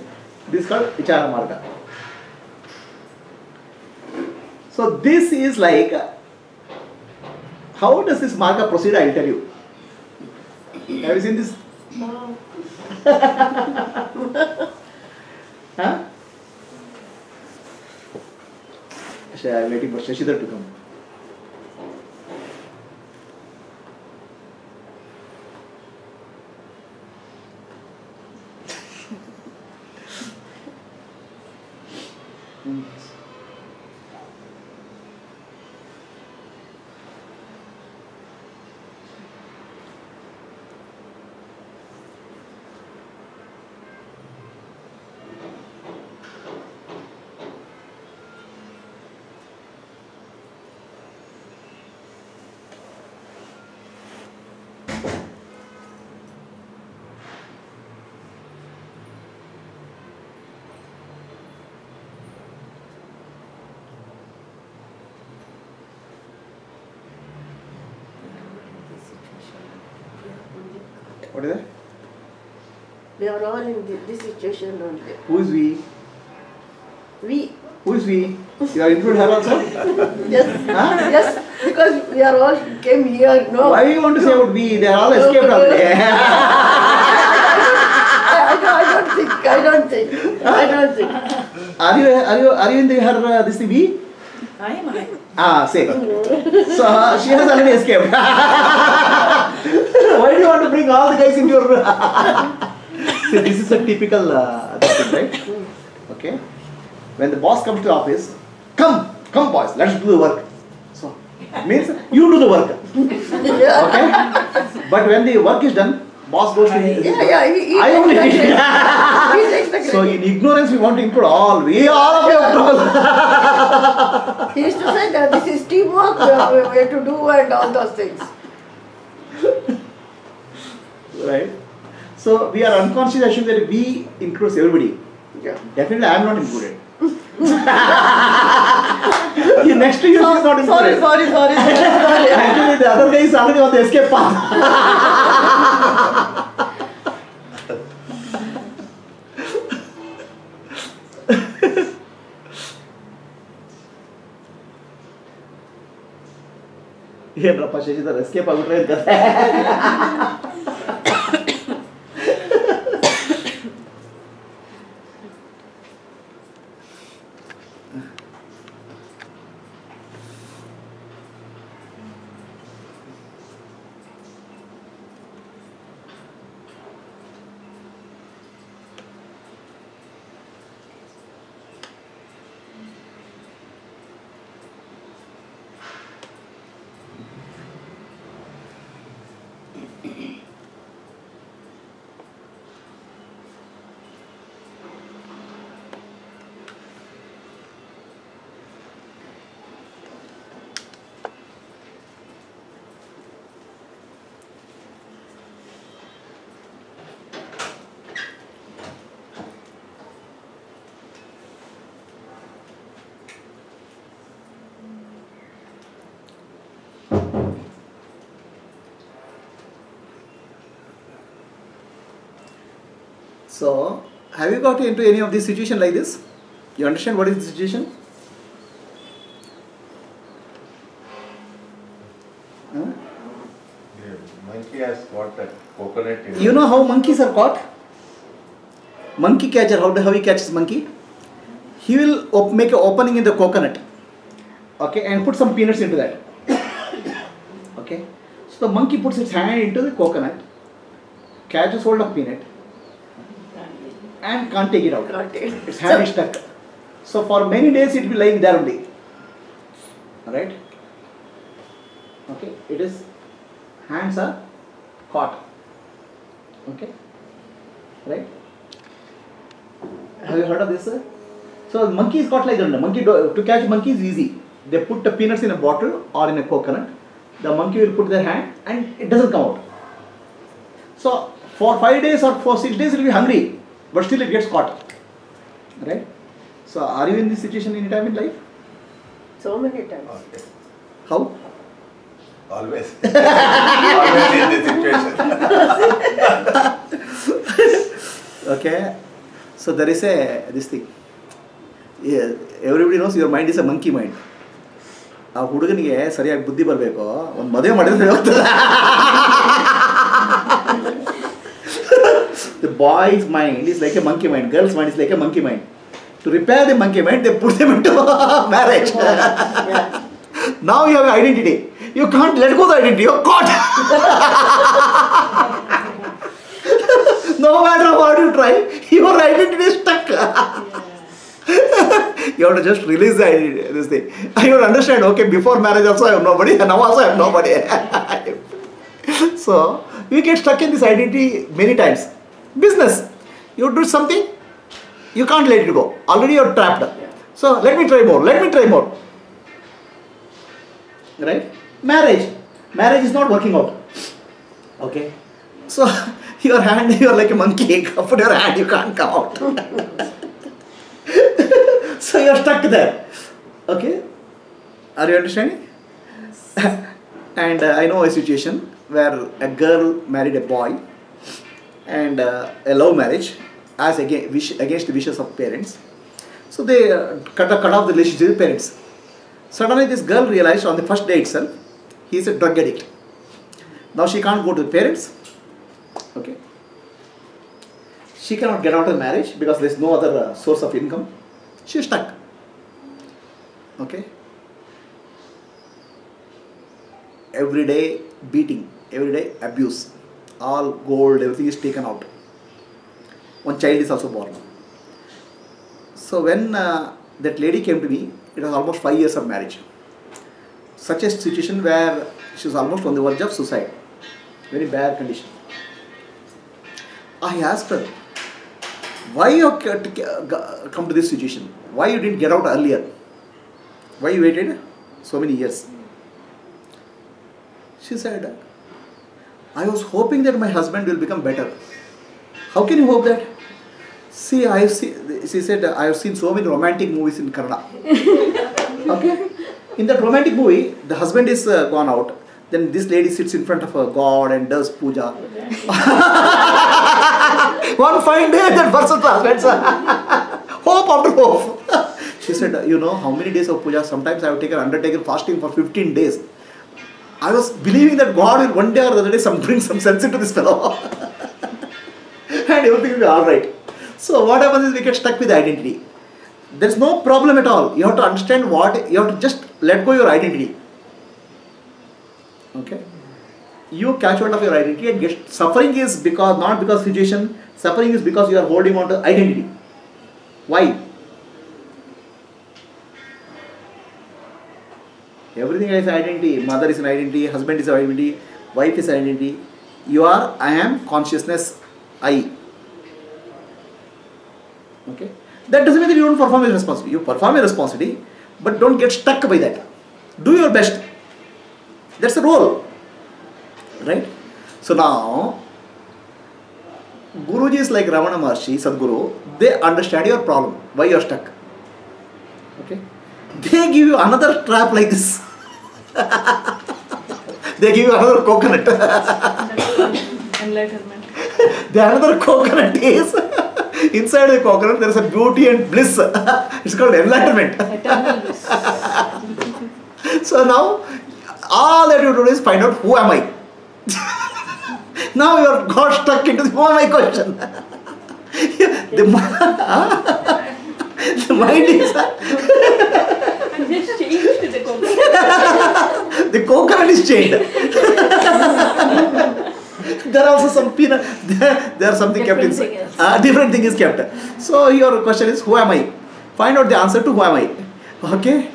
This is called Vichara Marga. So this is like how does this marga proceed? I'll tell you. Have you seen this? No. *laughs* huh? Sh- I'm waiting for Shashidhar to come. We are all in thi- this situation only. Who is we? We, Who is we? You are included her also? yes, Huh? yes, because we are all came here, no. Why you want to say about we? They are all escaped already. *laughs* I, I, don't, I don't think, I don't think, I don't think. are you are you are you in the her uh, this thing we? I am I. Ah, say. So uh, she has already escaped. *laughs* Why do you want to bring all the guys into your? *laughs* See, this is a typical uh, thing, right? Okay. When the boss comes to the office, come, come, boys, let's do the work. So means you do the work. Okay. But when the work is done, boss goes to his. yeah, yeah, he, he I takes only the did. credit. He So in ignorance, we want to include all. We all of you. He used to say that this is teamwork, we have to do and all those things. right? So we are unconscious assuming that we includes everybody. Yeah. Definitely, I am not included. *laughs* You- Next to you, she is not Sorry, included. sorry, sorry, sorry, sorry. *laughs* Actually, the other guy is already on the escape path. ಏನಪ್ಪ Shashidhar escape ಆಗ್ಬಿಟ್ರೆ ಅಂತ So, have you got into any of this situation like this? You understand what is the situation? Huh? Monkey has that coconut You know how monkeys are caught? Monkey catcher, how, how he catches monkey? He will make an opening in the coconut, okay, and put some peanuts into that. *coughs* okay, so the monkey puts its hand into the coconut, catches hold of peanut, and can't take it out. Got it. Its hand is stuck. So for many days it will be lying there only. Alright? Okay, it is hands are caught. Okay? Right? Have you heard of this? Sir? So monkey is caught like that. Monkey do, to catch monkey is easy. They put the peanuts in a bottle or in a coconut. The monkey will put their hand and it doesn't come out. So for five days or for six days it will be hungry, but still it gets caught. Right? So are you in this situation any time in life? So many times. Okay. How? Always. Always in this situation. Okay. So there is a this thing. Yeah, everybody knows your mind is a monkey mind. ಆ ಹುಡುಗನಿಗೆ ಸರಿಯಾಗಿ ಬುದ್ಧಿ ಬರಬೇಕು ಒಂದು ಮದುವೆ ಮಾಡಿದ್ರೆ ಸರಿ ಹೋಗ್ತದೆ The boy's mind is like a monkey mind, girl's mind is like a monkey mind. To repair the monkey mind, they put them into *laughs* marriage. *laughs* Now you have identity. You can't let go the identity, you're caught. *laughs* no matter what you try, your identity is stuck. you have to just release the identity, this thing. You understand, okay, before marriage also I have nobody, now also I have nobody. so, we get stuck in this identity many times. Business, you do something, you can't let it go. Already you're trapped. So, let me try more, let me try more. Right? Marriage. Marriage is not working out. Okay? So, *laughs* your hand, *laughs* you're like a monkey. *laughs* Put your hand, you can't come out. so you're stuck there. Okay? Are you understanding? Yes. and uh, I know a situation where a girl married a boy and uh, a love marriage as against, wish, against the wishes of parents. So they uh, cut, cut off the relationship with parents. Suddenly this girl realized on the first day itself, he is a drug addict. Now she can't go to the parents. Okay. She cannot get out of the marriage because there is no other uh, source of income. She is stuck. Okay. Every day beating, every day abuse, all gold, everything is taken out. One child is also born. So when uh, that lady came to me, it was almost five years of marriage. Such a situation where she was almost on the verge of suicide. Very bad condition. I asked her, why you come to this situation? Why you didn't get out earlier? Why you waited so many years? She said, I was hoping that my husband will become better. How can you hope that? See, I have seen, she said, I have seen so many romantic movies in Kannada. *laughs* okay? In that romantic movie, the husband is uh, gone out. Then this lady sits in front of a god and does puja. *laughs* One fine day, that person translates *laughs* hope after hope. she said, You know how many days of puja? Sometimes I have taken undertaken fasting for 15 days. I was believing that God will one day or the other day some, bring some sense into this fellow. and everything will be alright. So, what happens is we get stuck with identity. There's no problem at all. You have to understand what, you have to just let go your identity. Okay? You catch hold of your identity and get suffering is because not because situation, suffering is because you are holding on to identity. Why? Everything is identity. Mother is an identity, husband is an identity, wife is an identity. You are, I am consciousness, I. Okay? That doesn't mean that you don't perform your responsibility. You perform your responsibility, but don't get stuck by that. Do your best. That's the role. Right? So now, Guruji is like Ramana Maharshi, Sadguru, they understand your problem, why you are stuck. They give you another trap like this. *laughs* they give you another coconut. Enlightenment. *laughs* the another coconut is *laughs* inside the coconut there is a beauty and bliss. it's called enlightenment. So now all that you do is find out who am I. now you are got stuck into the who am I question. the, *laughs* the mind is *laughs* Just change to the coconut. *laughs* the coconut is changed. there are also some peanut. There, there are something kept inside. Uh, different thing is kept. So your question is who am I? Find out the answer to who am I. Okay.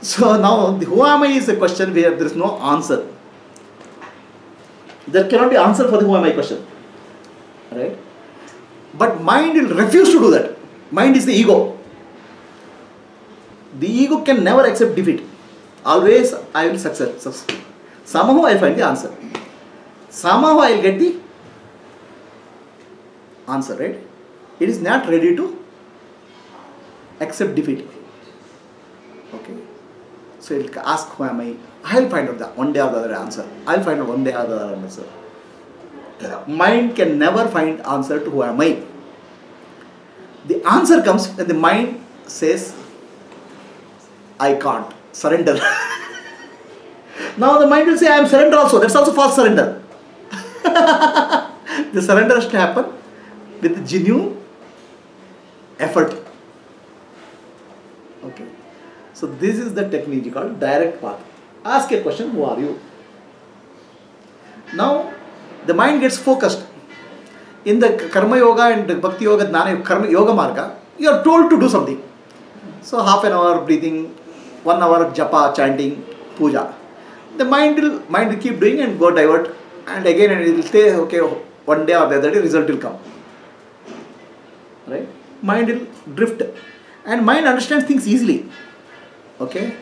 So now who am I is a question where there is no answer. There cannot be answer for the who am I question. Right? But mind will refuse to do that. Mind is the ego. The ego can never accept defeat. Always I will succeed. succeed. Somehow I find the answer. Somehow I will get the answer, right? It is not ready to accept defeat. Okay. So it will ask who am I? I'll find out that one day or the other answer. I'll find out one day or the other answer. Mind can never find answer to who am I. The answer comes when the mind says, I can't. Surrender. *laughs* now the mind will say, I am surrender also. That's also false surrender. *laughs* the surrender has to happen with genuine effort. Okay. So this is the technique called direct path. Ask a question, who are you? Now the mind gets focused. In the karma yoga and bhakti yoga, jnana karma yoga marga, you are told to do something. So half an hour breathing, one hour of japa, chanting, puja. The mind will mind will keep doing and go divert, and again and it will say, okay, one day or the other day result will come. Right? Mind will drift, and mind understands things easily. Okay.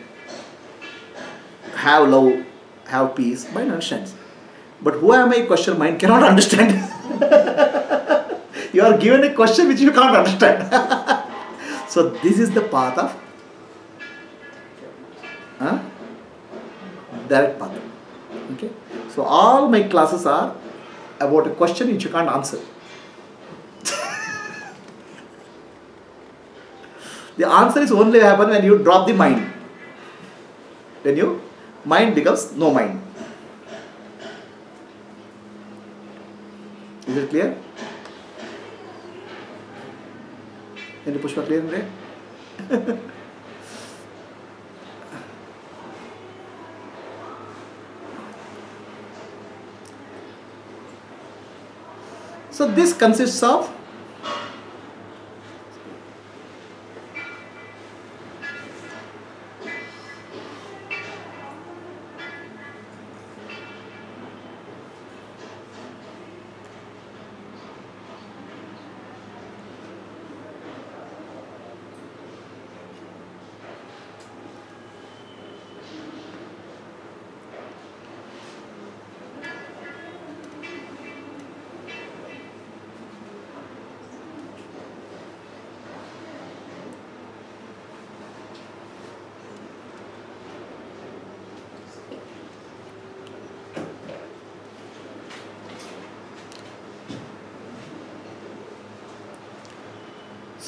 Have love, have peace. Mind understands. But who am I? Question mind cannot *laughs* understand. *laughs* you are given a question which you can't understand. *laughs* so this is the path of direct path. Okay. So all my classes are about a question which you can't answer. the answer is only happen when you drop the mind. When you mind becomes no mind. Is it clear? Any Pushpa clear in so this consists of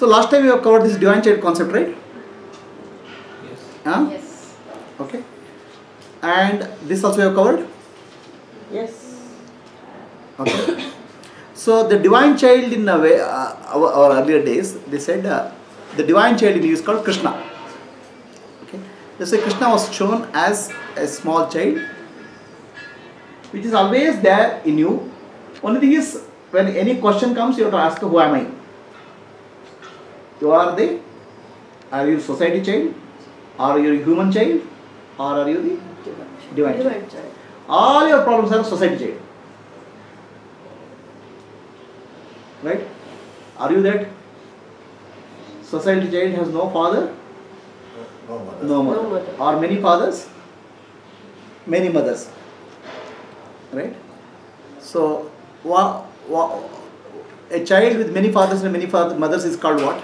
So last time we have covered this divine child concept, right? Yes. Huh? Yes. Okay. And this also you have covered? Yes. Okay. so the divine child in a way, uh, our, our earlier days, they said uh, the divine child in you is called Krishna. Okay. They say Krishna was shown as a small child, which is always there in you. Only thing is, when any question comes, you have to ask, who am I? You are the, are you society child? Are you a human child? Or are you the divine child? Divine child. all your problems are society child. Right? Are you that? Society child has no father, No mother. no mother. No mother. Or many fathers, many mothers. Right? So, wa- wa- a child with many fathers and many father- mothers is called what?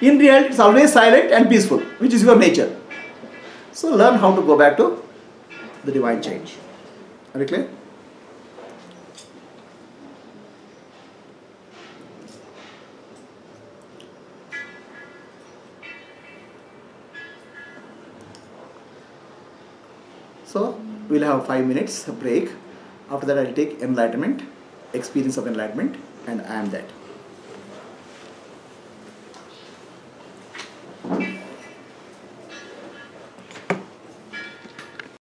in reality it's always silent and peaceful which is your nature so learn how to go back to the divine change. are you clear So we'll have five minutes break. After that, I'll take enlightenment, experience of enlightenment, and I am that. Thank you.